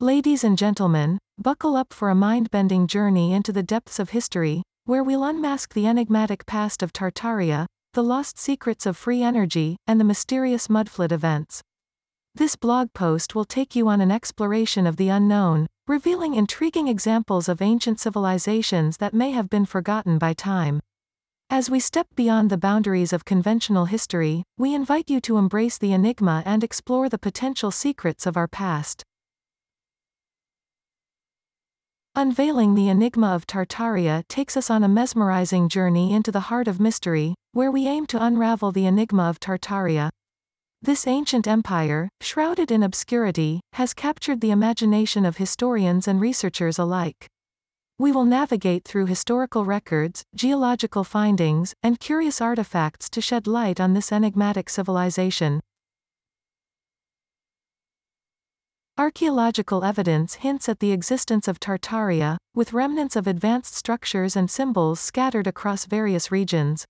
Ladies and gentlemen, buckle up for a mind-bending journey into the depths of history, where we'll unmask the enigmatic past of Tartaria, the lost secrets of free energy, and the mysterious mudflood events. This blog post will take you on an exploration of the unknown, revealing intriguing examples of ancient civilizations that may have been forgotten by time. As we step beyond the boundaries of conventional history, we invite you to embrace the enigma and explore the potential secrets of our past. Unveiling the enigma of Tartaria takes us on a mesmerizing journey into the heart of mystery, where we aim to unravel the enigma of Tartaria. This ancient empire, shrouded in obscurity, has captured the imagination of historians and researchers alike. We will navigate through historical records, geological findings, and curious artifacts to shed light on this enigmatic civilization. Archaeological evidence hints at the existence of Tartaria, with remnants of advanced structures and symbols scattered across various regions.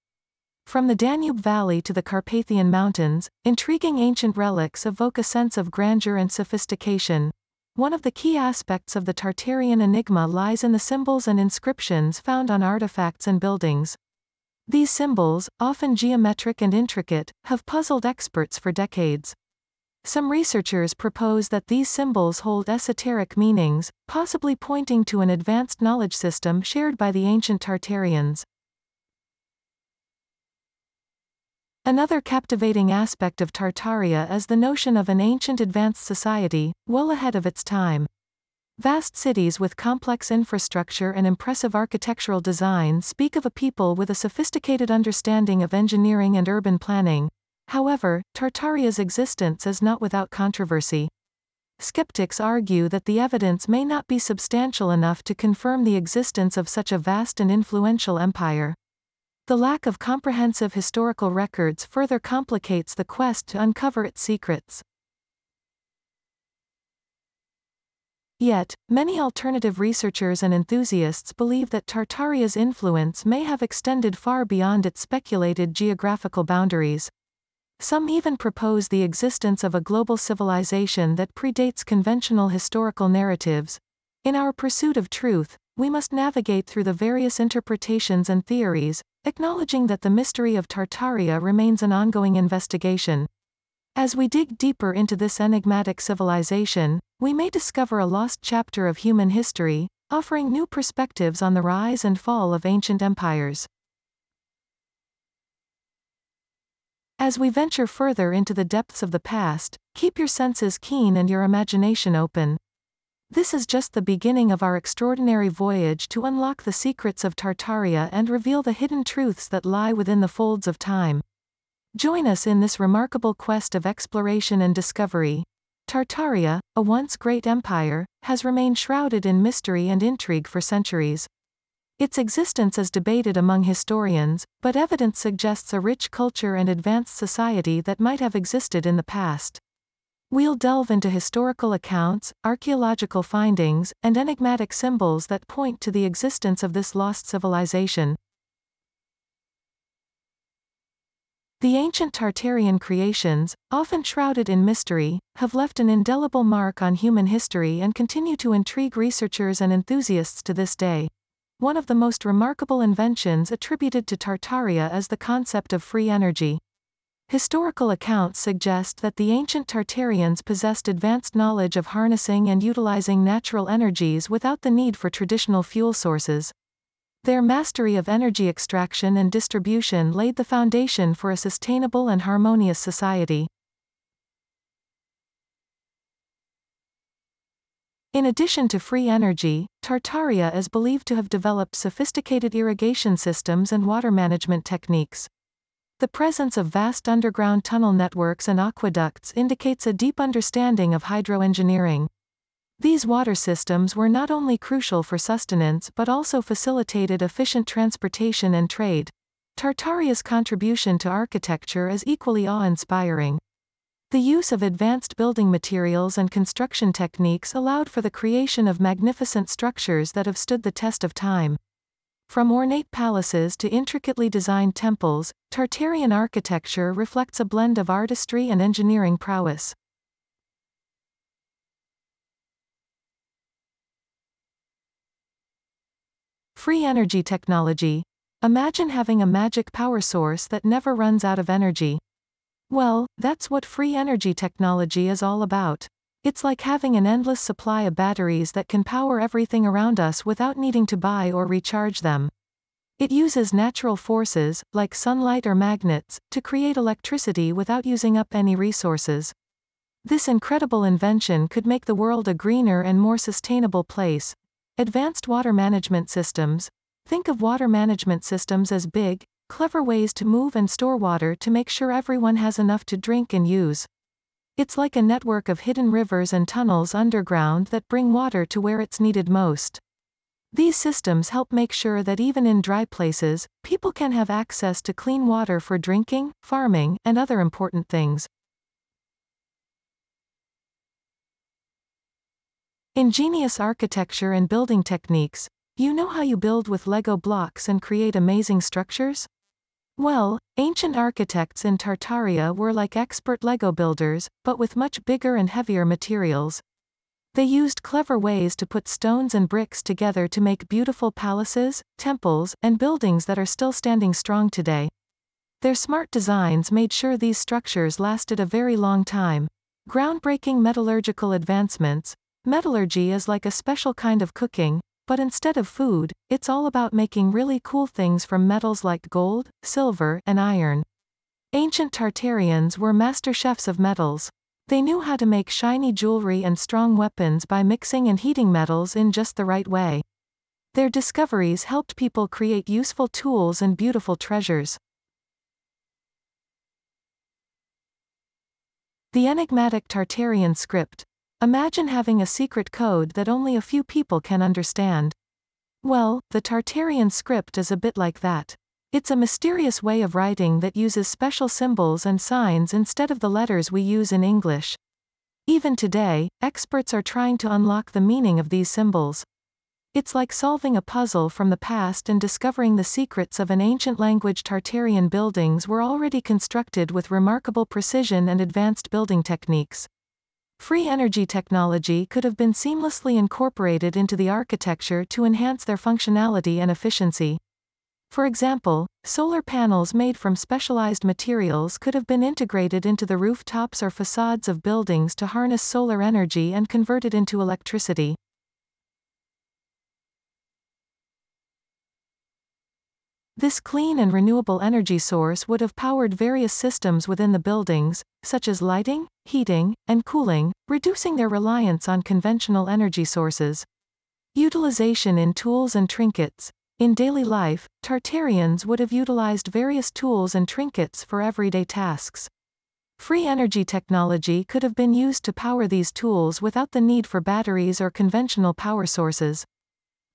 From the Danube Valley to the Carpathian Mountains, intriguing ancient relics evoke a sense of grandeur and sophistication. One of the key aspects of the Tartarian enigma lies in the symbols and inscriptions found on artifacts and buildings. These symbols, often geometric and intricate, have puzzled experts for decades. Some researchers propose that these symbols hold esoteric meanings, possibly pointing to an advanced knowledge system shared by the ancient Tartarians. Another captivating aspect of Tartaria is the notion of an ancient advanced society, well ahead of its time. Vast cities with complex infrastructure and impressive architectural design speak of a people with a sophisticated understanding of engineering and urban planning, However, Tartaria's existence is not without controversy. Skeptics argue that the evidence may not be substantial enough to confirm the existence of such a vast and influential empire. The lack of comprehensive historical records further complicates the quest to uncover its secrets. Yet, many alternative researchers and enthusiasts believe that Tartaria's influence may have extended far beyond its speculated geographical boundaries. Some even propose the existence of a global civilization that predates conventional historical narratives. In our pursuit of truth, we must navigate through the various interpretations and theories, acknowledging that the mystery of Tartaria remains an ongoing investigation. As we dig deeper into this enigmatic civilization, we may discover a lost chapter of human history, offering new perspectives on the rise and fall of ancient empires. As we venture further into the depths of the past, keep your senses keen and your imagination open. This is just the beginning of our extraordinary voyage to unlock the secrets of Tartaria and reveal the hidden truths that lie within the folds of time. Join us in this remarkable quest of exploration and discovery. Tartaria, a once great empire, has remained shrouded in mystery and intrigue for centuries. Its existence is debated among historians, but evidence suggests a rich culture and advanced society that might have existed in the past. We'll delve into historical accounts, archaeological findings, and enigmatic symbols that point to the existence of this lost civilization. The ancient Tartarian creations, often shrouded in mystery, have left an indelible mark on human history and continue to intrigue researchers and enthusiasts to this day. One of the most remarkable inventions attributed to Tartaria is the concept of free energy. Historical accounts suggest that the ancient Tartarians possessed advanced knowledge of harnessing and utilizing natural energies without the need for traditional fuel sources. Their mastery of energy extraction and distribution laid the foundation for a sustainable and harmonious society. In addition to free energy, Tartaria is believed to have developed sophisticated irrigation systems and water management techniques. The presence of vast underground tunnel networks and aqueducts indicates a deep understanding of hydroengineering. These water systems were not only crucial for sustenance but also facilitated efficient transportation and trade. Tartaria's contribution to architecture is equally awe-inspiring. The use of advanced building materials and construction techniques allowed for the creation of magnificent structures that have stood the test of time. From ornate palaces to intricately designed temples, Tartarian architecture reflects a blend of artistry and engineering prowess. Free energy technology. Imagine having a magic power source that never runs out of energy. Well, that's what free energy technology is all about. It's like having an endless supply of batteries that can power everything around us without needing to buy or recharge them. It uses natural forces, like sunlight or magnets, to create electricity without using up any resources. This incredible invention could make the world a greener and more sustainable place. Advanced water management systems. Think of water management systems as big, clever ways to move and store water to make sure everyone has enough to drink and use. It's like a network of hidden rivers and tunnels underground that bring water to where it's needed most. These systems help make sure that even in dry places, people can have access to clean water for drinking, farming, and other important things. Ingenious architecture and building techniques. You know how you build with Lego blocks and create amazing structures? Well, ancient architects in Tartaria were like expert Lego builders, but with much bigger and heavier materials. They used clever ways to put stones and bricks together to make beautiful palaces, temples, and buildings that are still standing strong today. Their smart designs made sure these structures lasted a very long time. Groundbreaking metallurgical advancements. Metallurgy is like a special kind of cooking, but instead of food, it's all about making really cool things from metals like gold, silver, and iron. Ancient Tartarians were master chefs of metals. They knew how to make shiny jewelry and strong weapons by mixing and heating metals in just the right way. Their discoveries helped people create useful tools and beautiful treasures. The enigmatic Tartarian script, Imagine having a secret code that only a few people can understand. Well, the Tartarian script is a bit like that. It's a mysterious way of writing that uses special symbols and signs instead of the letters we use in English. Even today, experts are trying to unlock the meaning of these symbols. It's like solving a puzzle from the past and discovering the secrets of an ancient language. Tartarian buildings were already constructed with remarkable precision and advanced building techniques. Free energy technology could have been seamlessly incorporated into the architecture to enhance their functionality and efficiency. For example, solar panels made from specialized materials could have been integrated into the rooftops or facades of buildings to harness solar energy and convert it into electricity. This clean and renewable energy source would have powered various systems within the buildings, such as lighting, heating, and cooling, reducing their reliance on conventional energy sources. Utilization in tools and trinkets. In daily life, Tartarians would have utilized various tools and trinkets for everyday tasks. Free energy technology could have been used to power these tools without the need for batteries or conventional power sources.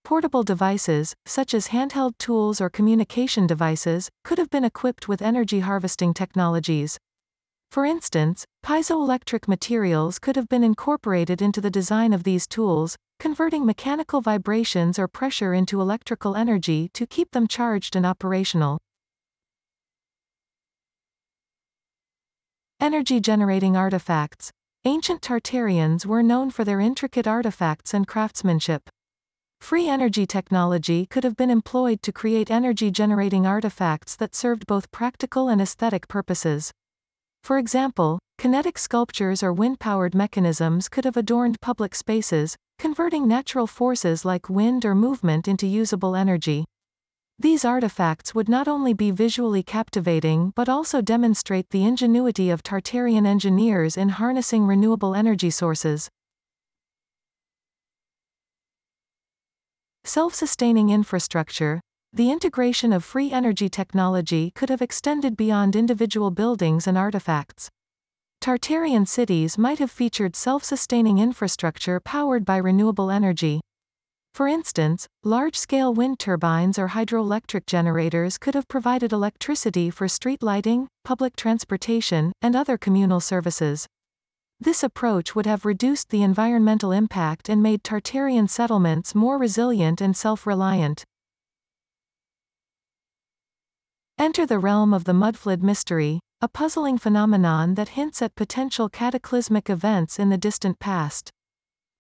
Portable devices, such as handheld tools or communication devices, could have been equipped with energy harvesting technologies. For instance, piezoelectric materials could have been incorporated into the design of these tools, converting mechanical vibrations or pressure into electrical energy to keep them charged and operational. Energy generating artifacts. Ancient Tartarians were known for their intricate artifacts and craftsmanship. Free energy technology could have been employed to create energy-generating artifacts that served both practical and aesthetic purposes. For example, kinetic sculptures or wind-powered mechanisms could have adorned public spaces, converting natural forces like wind or movement into usable energy. These artifacts would not only be visually captivating but also demonstrate the ingenuity of Tartarian engineers in harnessing renewable energy sources. Self-sustaining infrastructure, the integration of free energy technology could have extended beyond individual buildings and artifacts. Tartarian cities might have featured self-sustaining infrastructure powered by renewable energy. For instance, large-scale wind turbines or hydroelectric generators could have provided electricity for street lighting, public transportation, and other communal services. This approach would have reduced the environmental impact and made Tartarian settlements more resilient and self-reliant. Enter the realm of the mudflood mystery, a puzzling phenomenon that hints at potential cataclysmic events in the distant past.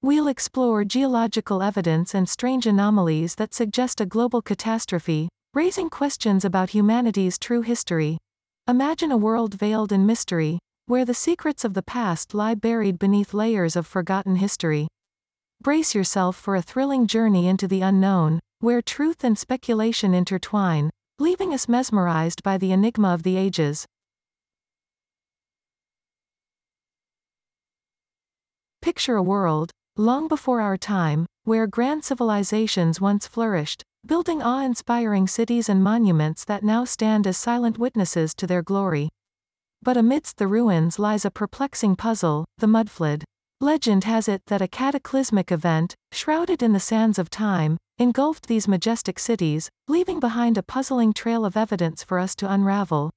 We'll explore geological evidence and strange anomalies that suggest a global catastrophe, raising questions about humanity's true history. Imagine a world veiled in mystery, where the secrets of the past lie buried beneath layers of forgotten history. Brace yourself for a thrilling journey into the unknown, where truth and speculation intertwine, leaving us mesmerized by the enigma of the ages. Picture a world, long before our time, where grand civilizations once flourished, building awe-inspiring cities and monuments that now stand as silent witnesses to their glory. But amidst the ruins lies a perplexing puzzle, the mudflood. Legend has it that a cataclysmic event, shrouded in the sands of time, engulfed these majestic cities, leaving behind a puzzling trail of evidence for us to unravel.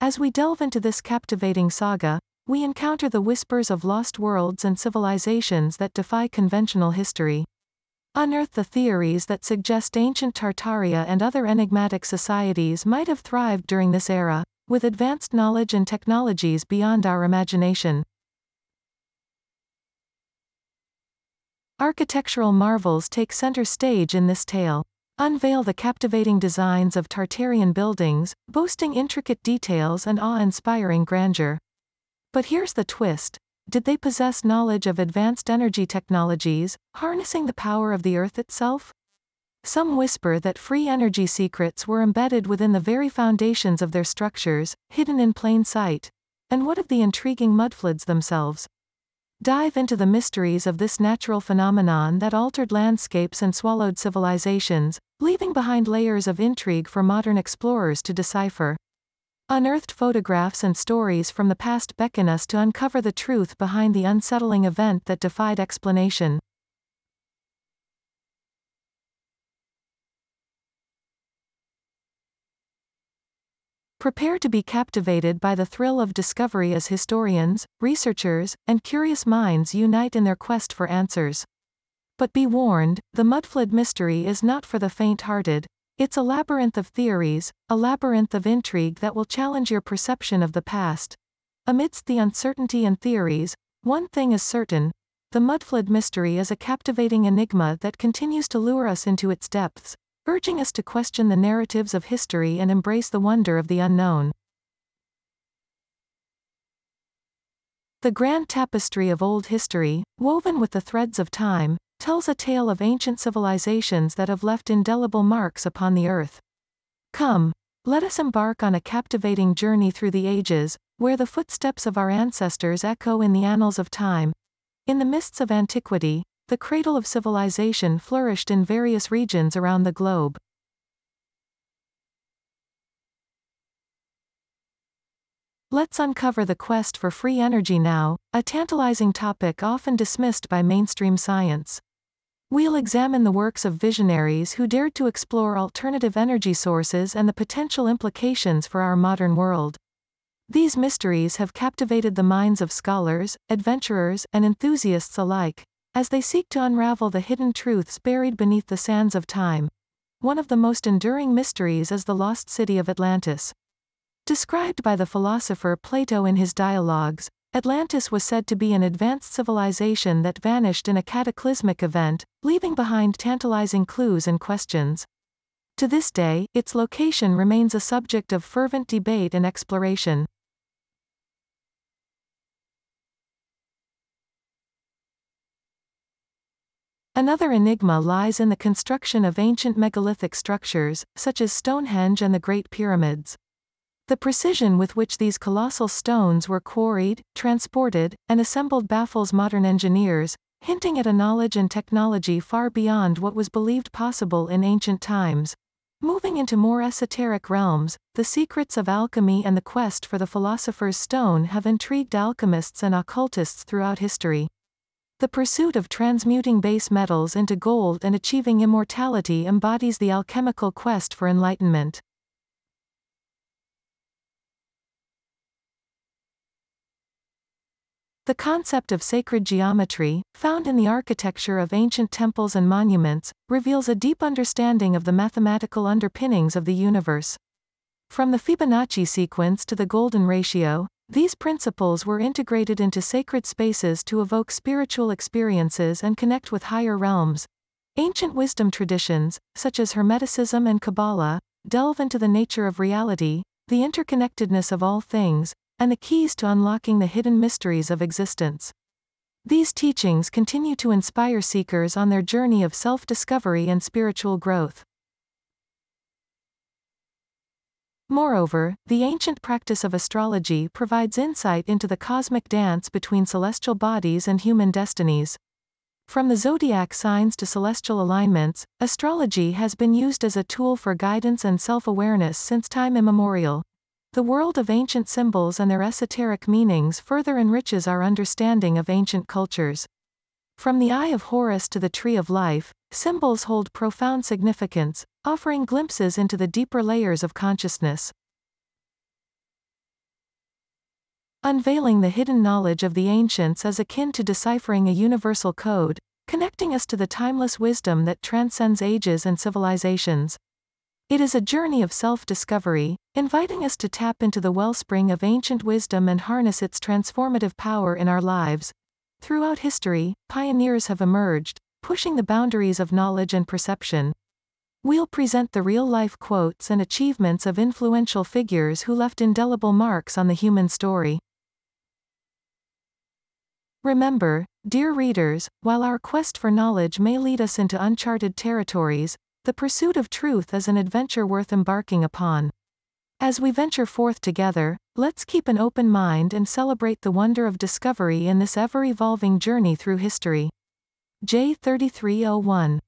As we delve into this captivating saga, we encounter the whispers of lost worlds and civilizations that defy conventional history. Unearth the theories that suggest ancient Tartaria and other enigmatic societies might have thrived during this era, with advanced knowledge and technologies beyond our imagination. Architectural marvels take center stage in this tale. Unveil the captivating designs of Tartarian buildings, boasting intricate details and awe-inspiring grandeur. But here's the twist. Did they possess knowledge of advanced energy technologies, harnessing the power of the Earth itself? Some whisper that free energy secrets were embedded within the very foundations of their structures, hidden in plain sight. And what of the intriguing mudfloods themselves? Dive into the mysteries of this natural phenomenon that altered landscapes and swallowed civilizations, leaving behind layers of intrigue for modern explorers to decipher. Unearthed photographs and stories from the past beckon us to uncover the truth behind the unsettling event that defied explanation. Prepare to be captivated by the thrill of discovery as historians, researchers, and curious minds unite in their quest for answers. But be warned, the Mudflood mystery is not for the faint-hearted. It's a labyrinth of theories, a labyrinth of intrigue that will challenge your perception of the past. Amidst the uncertainty and theories, one thing is certain, the Mudflood mystery is a captivating enigma that continues to lure us into its depths urging us to question the narratives of history and embrace the wonder of the unknown. The grand tapestry of old history, woven with the threads of time, tells a tale of ancient civilizations that have left indelible marks upon the earth. Come, let us embark on a captivating journey through the ages, where the footsteps of our ancestors echo in the annals of time. In the mists of antiquity, the cradle of civilization flourished in various regions around the globe. Let's uncover the quest for free energy now, a tantalizing topic often dismissed by mainstream science. We'll examine the works of visionaries who dared to explore alternative energy sources and the potential implications for our modern world. These mysteries have captivated the minds of scholars, adventurers, and enthusiasts alike as they seek to unravel the hidden truths buried beneath the sands of time. One of the most enduring mysteries is the lost city of Atlantis. Described by the philosopher Plato in his dialogues, Atlantis was said to be an advanced civilization that vanished in a cataclysmic event, leaving behind tantalizing clues and questions. To this day, its location remains a subject of fervent debate and exploration. Another enigma lies in the construction of ancient megalithic structures, such as Stonehenge and the Great Pyramids. The precision with which these colossal stones were quarried, transported, and assembled baffles modern engineers, hinting at a knowledge and technology far beyond what was believed possible in ancient times. Moving into more esoteric realms, the secrets of alchemy and the quest for the philosopher's stone have intrigued alchemists and occultists throughout history. The pursuit of transmuting base metals into gold and achieving immortality embodies the alchemical quest for enlightenment. The concept of sacred geometry, found in the architecture of ancient temples and monuments, reveals a deep understanding of the mathematical underpinnings of the universe. From the Fibonacci sequence to the golden ratio, These principles were integrated into sacred spaces to evoke spiritual experiences and connect with higher realms. Ancient wisdom traditions, such as Hermeticism and Kabbalah, delve into the nature of reality, the interconnectedness of all things, and the keys to unlocking the hidden mysteries of existence. These teachings continue to inspire seekers on their journey of self discovery and spiritual growth. Moreover, the ancient practice of astrology provides insight into the cosmic dance between celestial bodies and human destinies. From the zodiac signs to celestial alignments, astrology has been used as a tool for guidance and self awareness since time immemorial. The world of ancient symbols and their esoteric meanings further enriches our understanding of ancient cultures. From the Eye of Horus to the Tree of Life, symbols hold profound significance, offering glimpses into the deeper layers of consciousness. Unveiling the hidden knowledge of the ancients is akin to deciphering a universal code, connecting us to the timeless wisdom that transcends ages and civilizations. It is a journey of self discovery, inviting us to tap into the wellspring of ancient wisdom and harness its transformative power in our lives. Throughout history, pioneers have emerged, pushing the boundaries of knowledge and perception, We'll present the real life quotes and achievements of influential figures who left indelible marks on the human story. Remember, dear readers, while our quest for knowledge may lead us into uncharted territories, the pursuit of truth is an adventure worth embarking upon. As we venture forth together, let's keep an open mind and celebrate the wonder of discovery in this ever evolving journey through history. J3301